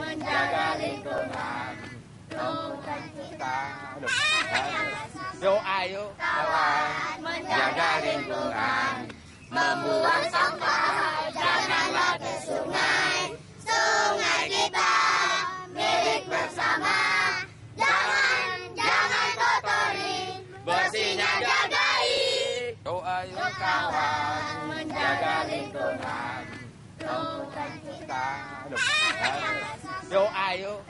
menjaga lingkungan. Bukan kita. Yo ayo kawan menjaga lingkungan. Membuang sampah janganlah ke sungai. Sungai kita milik bersama. Jangan, jangan kotori. Bersihnya jagai. Yo ayo kawan menjaga lingkungan. Yo ayo.